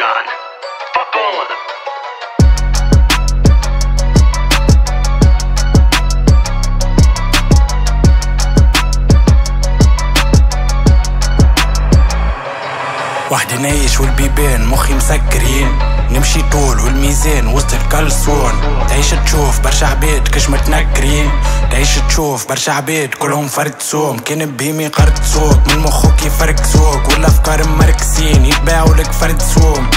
John. Fuck all of them. واحد نايش والبيبان مخي مسكرين. نمشي طول والميزان وسط الكلسون تعيش تشوف برشا عباد كش متنكرين. تعيش تشوف برشا عباد كلهم فرد سوم كان بهيمي قرد سوق من مخك يفرق سوق والافكار مركزين يتباعوا لك فرد سوم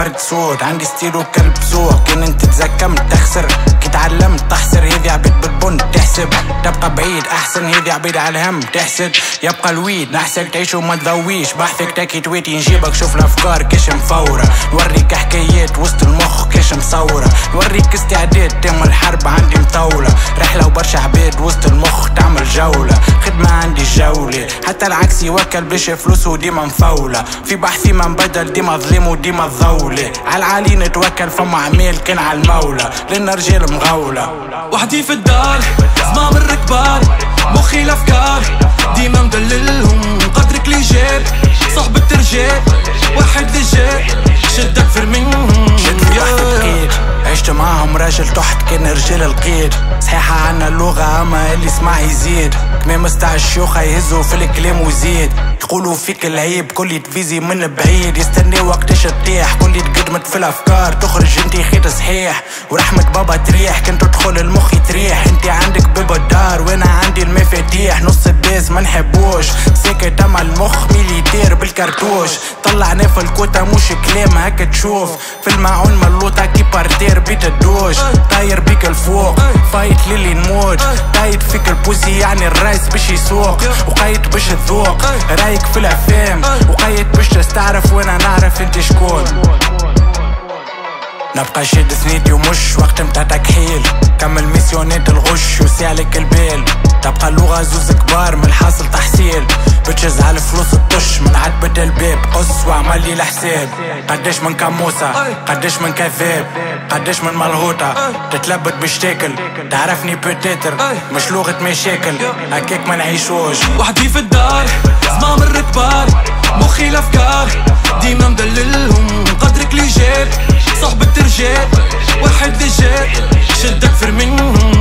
فرد صوت عندي ستيل وكلب سوق كأن انت تزكمت تخسر. كي تعلمت تحسر هذي عبيد بالبن. تحسب تبقى بعيد. أحسن هذي عبيد على الهم. تحسد يبقى الويد. نحسك تعيش وما تضويش بحثك تاكي تويتي نجيبك شوف الأفكار كيش مفورة نوريك حكايات وسط المخ كيش مصورة نوريك استعداد تم الحرب عندي مطولة. رحلة وبرشا عباد وسط المخ تعمل عندي جولة. حتى العكس يوكل باش فلوسه ديما مفولة. في بحثي ما نبدل ديما ظلم وديما الظولة عالعالي نتوكل فما عمال كان على المولى. لنا رجال مغولة وحدي في الدار زمام الركبان مخي الافكار ديما مدللهم رجال القيد. صحيحة عنا اللغة أما اللي سمع يزيد. كمام مستع الشيوخة يهزوا في الكلام ويزيد. يقولوا فيك العيب كل يتفيزي من بعيد. يستنى وقتاش تطيح كل يتقدمت في الأفكار. تخرج انت خيط صحيح. ورحمة بابا تريح. كنت تدخل المخ تريح انت عندك باب الدار. وأنا عندي المفاتيح. نص ما نحبوش. ساكت اما المخ ميليتير بالكرتوش؟ طلعنا في الكوتا مش كلام هكا تشوف. في المعون ملوطة كي بارتير بيت الدوش. طاير بيك الفوق فايت للي نموت. طايت فيك البوزي يعني الرايس باش يسوق. وقايت باش تذوق رايك في الأفلام. وقايت باش تستعرف وأنا نعرف انت شكون. نبقى شد سنيتي ومش وقت متاع تكحيل. كمل ميسيونات الغش وسالك البال. تبقى اللغة زوز كبار من الحاصل تحصيل. بتشز على الفلوس الطش من عتبة الباب. قص واعمل لي الحساب قداش من كموسة قداش من كذاب قداش من ملهوطة. تتلبت باش تاكل تعرفني بتاتر مش لغة مشاكل هكاك ما نعيشوش. وحدي في الدار زمام الركبان مخي الافكار ديما مدللهم قدرك لي جاب صحبة رجال واحد جاب شدك في منهم